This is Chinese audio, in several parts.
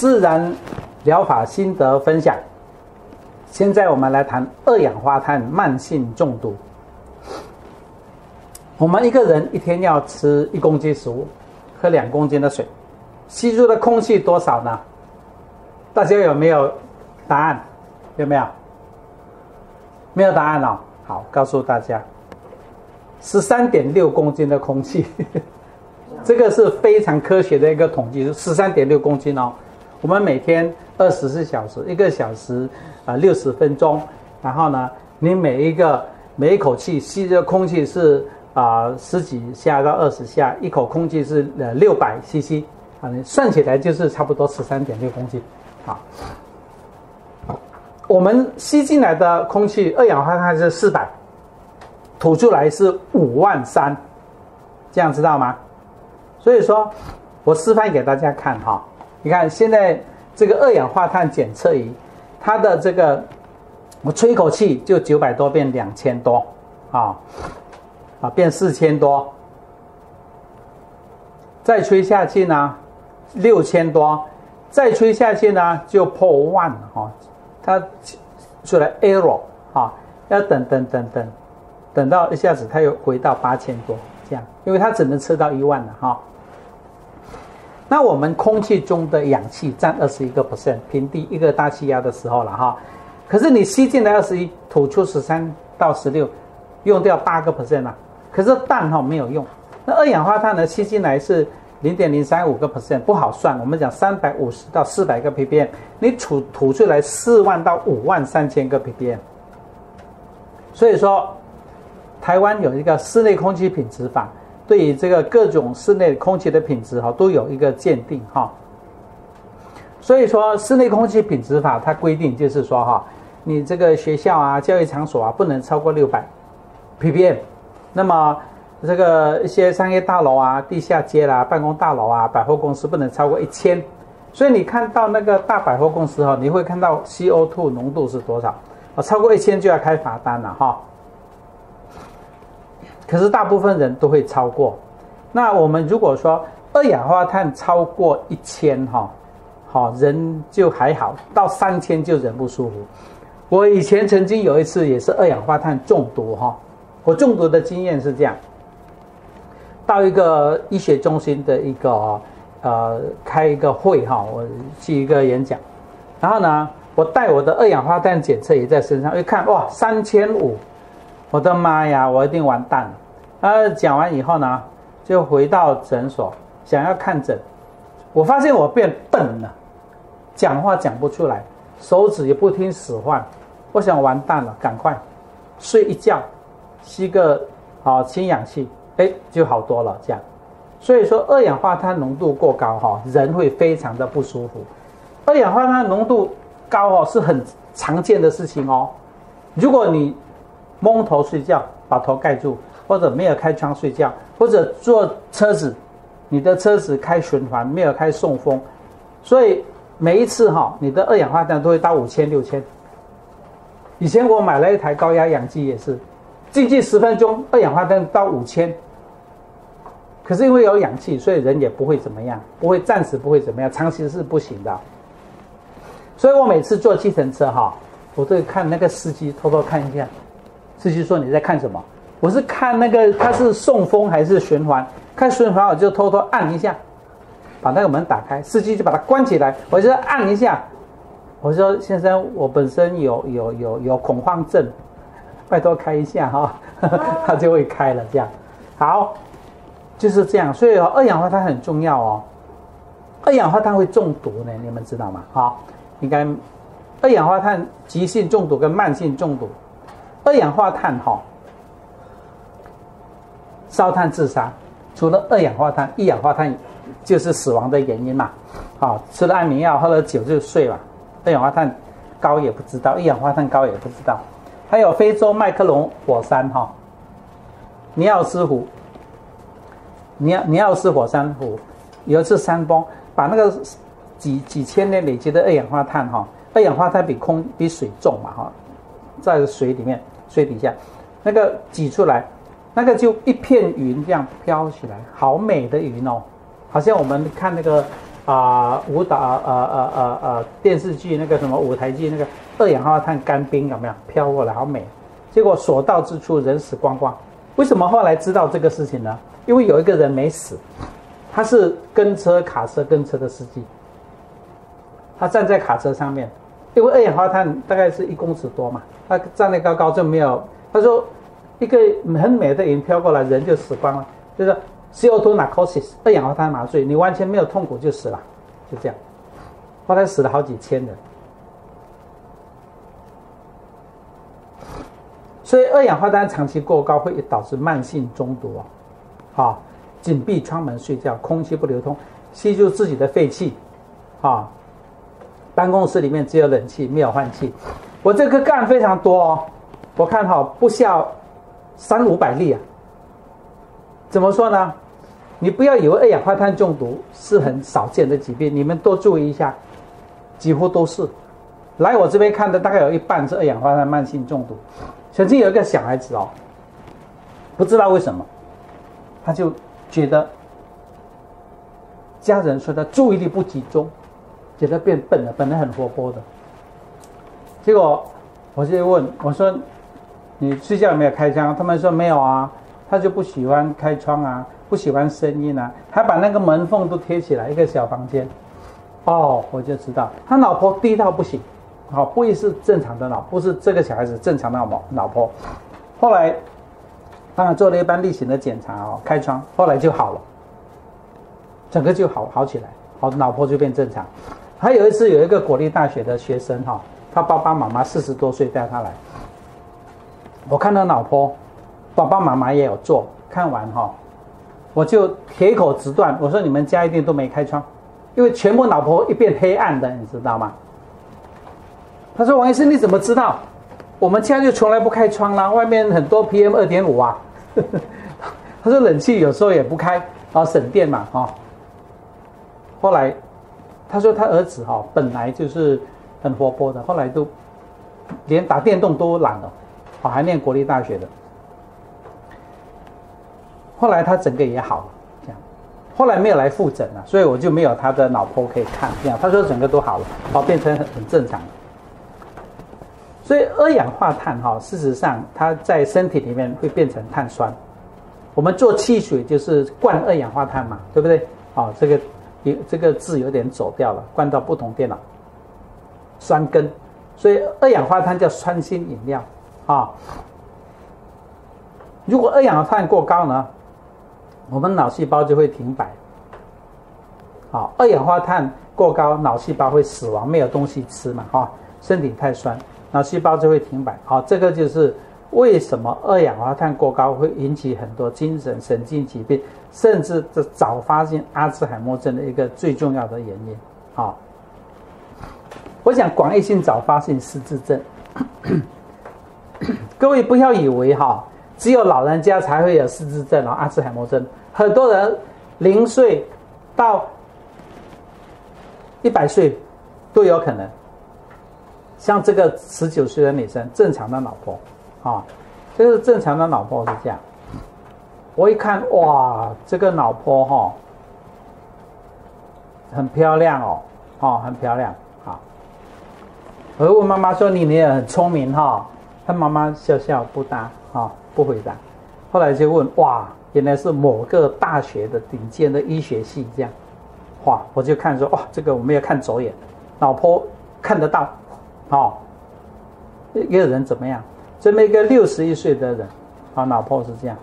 自然疗法心得分享。现在我们来谈二氧化碳慢性中毒。我们一个人一天要吃一公斤食物，喝两公斤的水，吸入的空气多少呢？大家有没有答案？有没有？没有答案哦。好，告诉大家，十三点六公斤的空气，这个是非常科学的一个统计，十三点六公斤哦。我们每天二十四小时，一个小时啊六十分钟，然后呢，你每一个每一口气吸的空气是啊十几下到二十下，一口空气是呃六百 CC 啊，你算起来就是差不多十三点六公斤啊。我们吸进来的空气二氧化碳是四百，吐出来是五万三，这样知道吗？所以说，我示范给大家看哈。你看，现在这个二氧化碳检测仪，它的这个，我吹一口气就九百多变两千多，啊，啊变四千多，再吹下去呢，六千多，再吹下去呢就破万了哈，它出来 error 啊，要等等等等，等到一下子它又回到八千多这样，因为它只能测到一万了哈。那我们空气中的氧气占二十一个 percent，平地一个大气压的时候了哈。可是你吸进来二十一，吐出十三到十六，用掉八个 percent 了。可是氮哈没有用。那二氧化碳呢？吸进来是零点零三五个 percent，不好算。我们讲三百五十到四百个 ppm，你吐吐出来四万到五万三千个 ppm。所以说，台湾有一个室内空气品质法。对于这个各种室内空气的品质哈，都有一个鉴定哈。所以说，室内空气品质法它规定就是说哈，你这个学校啊、教育场所啊，不能超过六百 ppm。那么这个一些商业大楼啊、地下街啦、办公大楼啊、百货公司不能超过一千。所以你看到那个大百货公司哈，你会看到 CO2 浓度是多少啊？超过一千就要开罚单了哈。可是大部分人都会超过，那我们如果说二氧化碳超过一千哈，好人就还好，到三千就人不舒服。我以前曾经有一次也是二氧化碳中毒哈，我中毒的经验是这样，到一个医学中心的一个呃开一个会哈，我去一个演讲，然后呢，我带我的二氧化碳检测仪在身上，一看哇三千五。我的妈呀，我一定完蛋了！啊，讲完以后呢，就回到诊所想要看诊，我发现我变笨了，讲话讲不出来，手指也不听使唤，我想完蛋了，赶快睡一觉，吸个啊氢氧气，哎，就好多了。这样，所以说二氧化碳浓度过高哈，人会非常的不舒服。二氧化碳浓度高哦，是很常见的事情哦。如果你蒙头睡觉，把头盖住，或者没有开窗睡觉，或者坐车子，你的车子开循环，没有开送风，所以每一次哈，你的二氧化碳都会到五千六千。以前我买了一台高压氧机也是，进去十分钟，二氧化碳到五千。可是因为有氧气，所以人也不会怎么样，不会暂时不会怎么样，长期是不行的。所以我每次坐计程车哈，我都看那个司机偷偷看一下。司机说：“你在看什么？”我是看那个，它是送风还是循环？看循环，我就偷偷按一下，把那个门打开，司机就把它关起来。我就按一下，我说：“先生，我本身有有有有恐慌症，拜托开一下哈。”他就会开了。这样好，就是这样。所以二氧化碳很重要哦。二氧化碳会中毒呢，你们知道吗？好，应该二氧化碳急性中毒跟慢性中毒。二氧化碳哈，烧炭自杀，除了二氧化碳，一氧化碳就是死亡的原因嘛。好，吃了安眠药，喝了酒就睡了。二氧化碳高也不知道，一氧化碳高也不知道。还有非洲麦克隆火山哈，尼奥斯湖，尼尼奥斯火山湖有一次山崩，把那个几几千年累积的二氧化碳哈，二氧化碳比空比水重嘛哈，在水里面。水底下，那个挤出来，那个就一片云这样飘起来，好美的云哦，好像我们看那个啊舞蹈呃呃呃呃电视剧那个什么舞台剧那个二氧化碳干冰有没有飘过来好美？结果所到之处人死光光。为什么后来知道这个事情呢？因为有一个人没死，他是跟车卡车跟车的司机，他站在卡车上面，因为二氧化碳大概是一公尺多嘛，他站得高高就没有。他说一个很美的云飘过来，人就死光了，就是 CO2 narcosis 二氧化碳麻醉，你完全没有痛苦就死了，就这样。后来死了好几千人。所以二氧化碳长期过高会导致慢性中毒啊！好，紧闭窗门睡觉，空气不流通，吸入自己的废气，啊，办公室里面只有冷气没有换气。我这个干非常多哦，我看哈不下三五百例啊。怎么说呢？你不要以为二氧化碳中毒是很少见的疾病，你们多注意一下，几乎都是。来我这边看的大概有一半是二氧化碳慢性中毒。曾经有一个小孩子哦，不知道为什么，他就觉得家人说他注意力不集中，觉得变笨了，本来很活泼的。结果我就问我说：“你睡觉有没有开窗？”他们说没有啊，他就不喜欢开窗啊，不喜欢声音啊，还把那个门缝都贴起来，一个小房间。哦，我就知道他老婆低到不行。好，不会是正常的脑，不是这个小孩子正常的脑脑波。后来，当然做了一般例行的检查哦，开窗，后来就好了，整个就好好起来，好，脑波就变正常。还有一次，有一个国立大学的学生哈，他爸爸妈妈四十多岁带他来，我看到老婆，爸爸妈妈也有做，看完哈，我就铁口直断，我说你们家一定都没开窗，因为全部老婆一片黑暗的，你知道吗？他说：“王医生，你怎么知道？我们家就从来不开窗啦，外面很多 PM 二点五啊。”他说：“冷气有时候也不开，啊，省电嘛，啊。”后来他说他儿子哈本来就是很活泼的，后来都连打电动都懒了，啊，还念国立大学的。后来他整个也好了，这样。后来没有来复诊了，所以我就没有他的脑波可以看。这样他说整个都好了，哦，变成很很正常。所以二氧化碳哈，事实上它在身体里面会变成碳酸。我们做汽水就是灌二氧化碳嘛，对不对？啊，这个有这个字有点走掉了，灌到不同电脑。酸根，所以二氧化碳叫酸性饮料啊。如果二氧化碳过高呢，我们脑细胞就会停摆。好，二氧化碳过高，脑细胞会死亡，没有东西吃嘛，哈，身体太酸。脑细胞就会停摆，好，这个就是为什么二氧化碳过高会引起很多精神神经疾病，甚至这早发现阿兹海默症的一个最重要的原因。好，我想广义性早发现失智症，各位不要以为哈，只有老人家才会有失智症哦，阿兹海默症，很多人零岁到一百岁都有可能。像这个十九岁的女生，正常的脑波，啊，这个正常的脑波是这样。我一看，哇，这个脑波哈，很漂亮哦，哦，很漂亮，好。我问妈妈说：“你你也很聪明哈？”他妈妈笑笑不答，啊，不回答。后来就问：“哇，原来是某个大学的顶尖的医学系这样。”哇，我就看说：“哇，这个我没有看走眼，脑波看得到。”哦，一个人怎么样？这么一个六十一岁的人，啊，老婆是这样。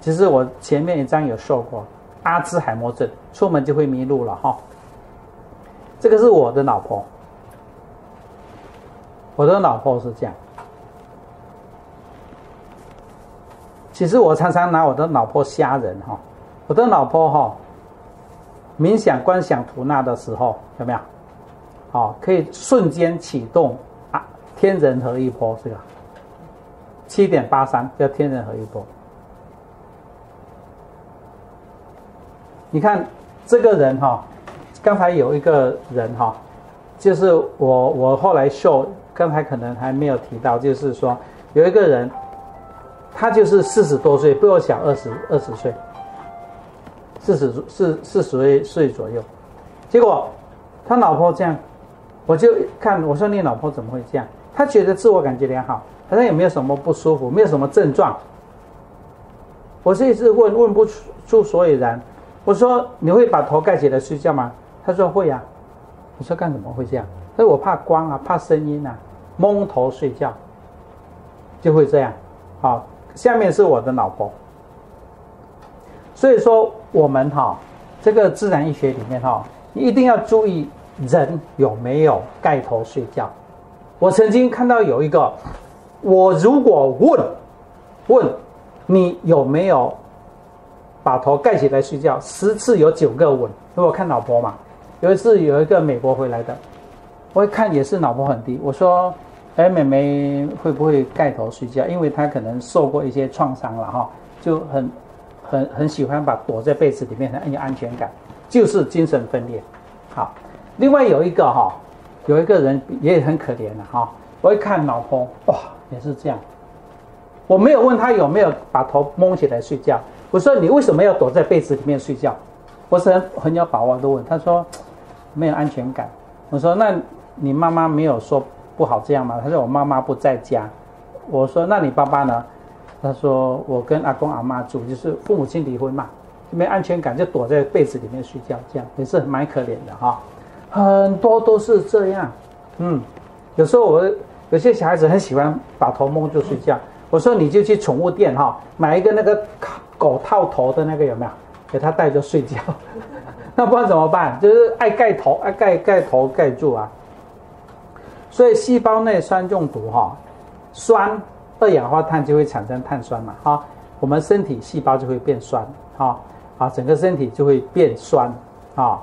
其实我前面一章有说过，阿兹海默症，出门就会迷路了哈。这个是我的老婆，我的老婆是这样。其实我常常拿我的老婆吓人哈，我的老婆哈，冥想观想吐纳的时候有没有？哦，可以瞬间启动啊！天人合一波是吧？七点八三叫天人合一波。你看这个人哈，刚才有一个人哈，就是我我后来秀，刚才可能还没有提到，就是说有一个人，他就是四十多岁，比我小二十二十岁，四十四四十岁岁左右。结果他老婆这样，我就看我说你老婆怎么会这样？他觉得自我感觉良好，好像也没有什么不舒服，没有什么症状。我这一次问问不出所以然。我说你会把头盖起来睡觉吗？他说会呀。我说干什么会这样？他说我怕光啊，怕声音啊，蒙头睡觉就会这样。好，下面是我的老婆。所以说我们哈，这个自然医学里面哈，你一定要注意人有没有盖头睡觉。我曾经看到有一个，我如果问问你有没有。把头盖起来睡觉，十次有九个吻。如果看老婆嘛，有一次有一个美国回来的，我一看也是老婆很低。我说：“哎，妹妹会不会盖头睡觉？因为她可能受过一些创伤了哈，就很很很喜欢把躲在被子里面很有安全感，就是精神分裂。好，另外有一个哈，有一个人也很可怜的哈。我一看老婆哇，也是这样。我没有问他有没有把头蒙起来睡觉。我说你为什么要躲在被子里面睡觉？我是很很有把握的问。他说没有安全感。我说那你妈妈没有说不好这样吗？他说我妈妈不在家。我说那你爸爸呢？他说我跟阿公阿妈住，就是父母亲离婚嘛，没安全感就躲在被子里面睡觉，这样也是蛮可怜的哈。很多都是这样。嗯，有时候我有些小孩子很喜欢把头蒙住睡觉。我说你就去宠物店哈，买一个那个狗套头的那个有没有？给他戴着睡觉，那不然怎么办？就是爱盖头，爱盖盖头盖住啊。所以细胞内酸中毒哈，酸二氧化碳就会产生碳酸嘛哈，我们身体细胞就会变酸哈啊，整个身体就会变酸啊，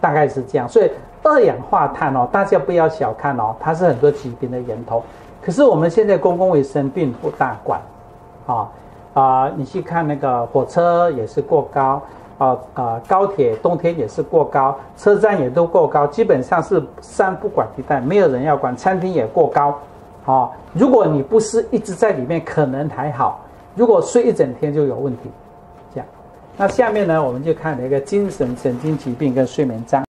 大概是这样。所以二氧化碳哦，大家不要小看哦，它是很多疾病的源头。可是我们现在公共卫生并不大管，啊啊，你去看那个火车也是过高，啊啊，高铁冬天也是过高，车站也都过高，基本上是三不管地带，没有人要管。餐厅也过高，啊，如果你不是一直在里面，可能还好；如果睡一整天就有问题。这样，那下面呢，我们就看了一个精神神经疾病跟睡眠障。